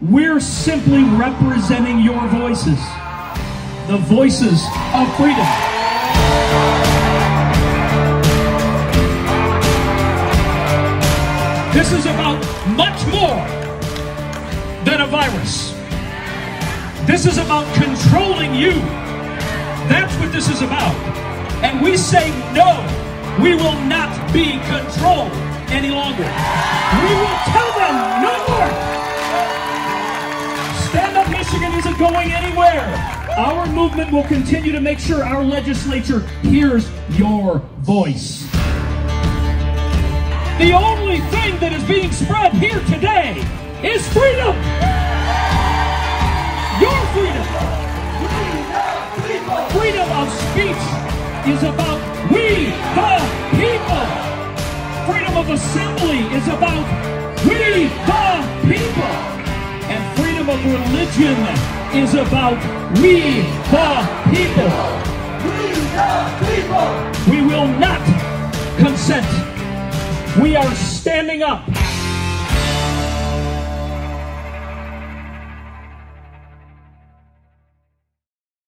We're simply representing your voices, the voices of freedom. This is about much more than a virus. This is about controlling you. That's what this is about. And we say no, we will not be controlled any longer. We will tell going anywhere. Our movement will continue to make sure our legislature hears your voice. The only thing that is being spread here today is freedom. Your freedom. Freedom of speech is about we the people. Freedom of assembly is about we the people. And freedom of religion is about we the people. We the people. We will not consent. We are standing up